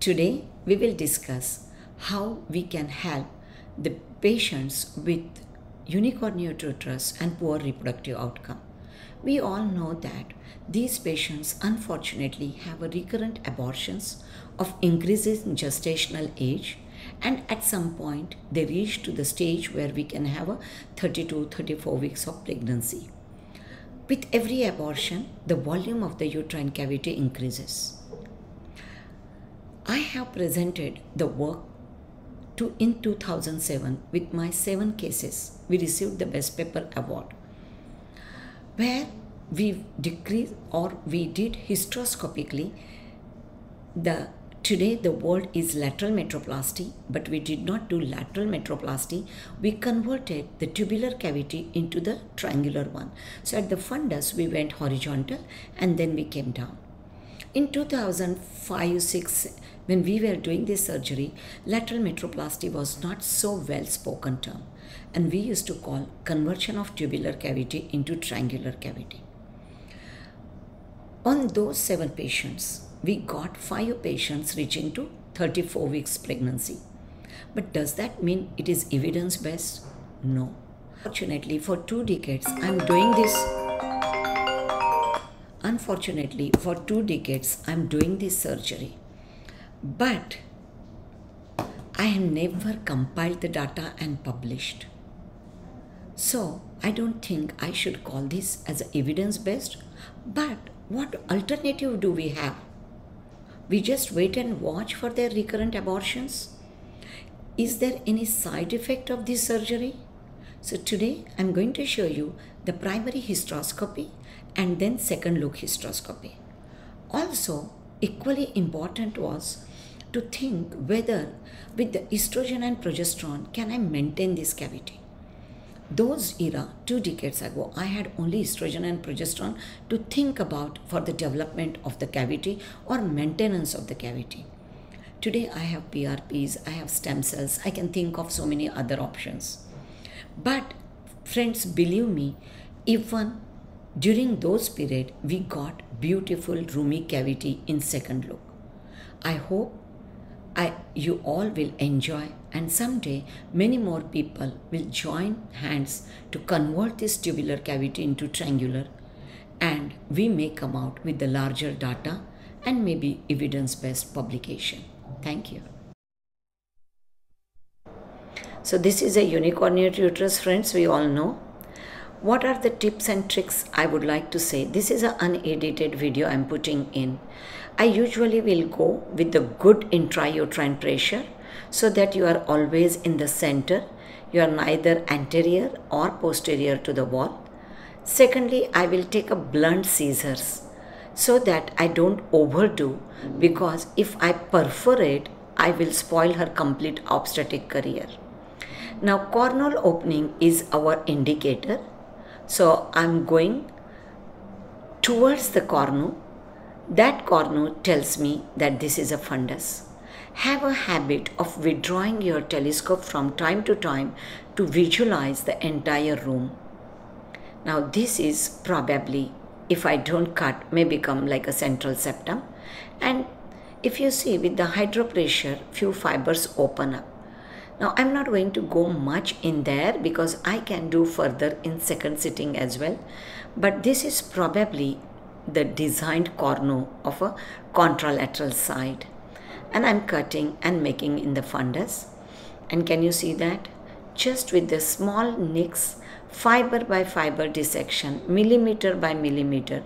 Today we will discuss how we can help the patients with unicornuate uterus and poor reproductive outcome. We all know that these patients unfortunately have a recurrent abortions of increasing gestational age and at some point they reach to the stage where we can have a 32 34 weeks of pregnancy with every abortion the volume of the uterine cavity increases i have presented the work to in 2007 with my seven cases we received the best paper award where we decreased or we did hysteroscopically the Today, the world is lateral metroplasty, but we did not do lateral metroplasty. We converted the tubular cavity into the triangular one. So, at the fundus, we went horizontal and then we came down. In 2005 6, when we were doing this surgery, lateral metroplasty was not so well spoken term, and we used to call conversion of tubular cavity into triangular cavity. On those seven patients, we got five patients reaching to 34 weeks pregnancy. But does that mean it is evidence based? No. Fortunately, for two decades, I'm doing this. Unfortunately, for two decades, I'm doing this surgery. But I have never compiled the data and published. So, I don't think I should call this as evidence based. But what alternative do we have? we just wait and watch for their recurrent abortions? Is there any side effect of this surgery? So today I'm going to show you the primary hysteroscopy and then second look hysteroscopy. Also, equally important was to think whether with the estrogen and progesterone can I maintain this cavity? Those era two decades ago i had only estrogen and progesterone to think about for the development of the cavity or maintenance of the cavity. Today i have prps i have stem cells i can think of so many other options but friends believe me even during those period we got beautiful roomy cavity in second look i hope I, you all will enjoy and someday many more people will join hands to convert this tubular cavity into triangular and we may come out with the larger data and maybe evidence-based publication. Thank you. So this is a unicornuate uterus friends we all know. What are the tips and tricks I would like to say? This is an unedited video I'm putting in. I usually will go with the good intrauterine pressure so that you are always in the center. You are neither anterior or posterior to the wall. Secondly, I will take a blunt scissors so that I don't overdo because if I perforate, I will spoil her complete obstetric career. Now, cornual opening is our indicator. So, I'm going towards the cornu that cornu tells me that this is a fundus. Have a habit of withdrawing your telescope from time to time to visualize the entire room. Now this is probably, if I don't cut, may become like a central septum. And if you see with the hydropressure, few fibers open up. Now I'm not going to go much in there because I can do further in second sitting as well. But this is probably the designed cornu of a contralateral side. And I'm cutting and making in the fundus. And can you see that? Just with the small nicks fiber by fiber dissection millimeter by millimeter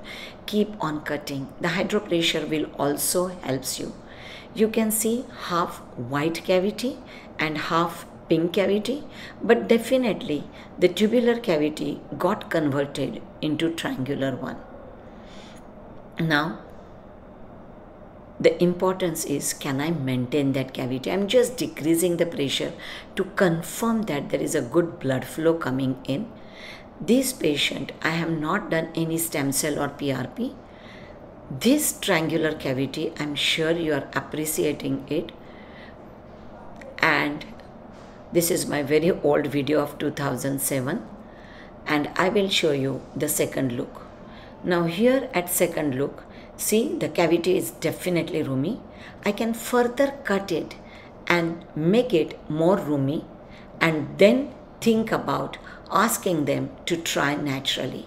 keep on cutting. The hydropressure will also helps you. You can see half white cavity and half pink cavity but definitely the tubular cavity got converted into triangular one now the importance is can I maintain that cavity? I'm just decreasing the pressure to confirm that there is a good blood flow coming in. This patient, I have not done any stem cell or PRP. This triangular cavity, I'm sure you are appreciating it. And this is my very old video of 2007. And I will show you the second look. Now here at second look, See, the cavity is definitely roomy. I can further cut it and make it more roomy and then think about asking them to try naturally.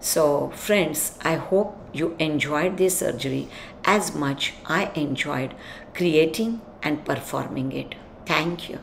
So, friends, I hope you enjoyed this surgery as much I enjoyed creating and performing it. Thank you.